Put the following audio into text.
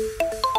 you